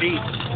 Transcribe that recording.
feet.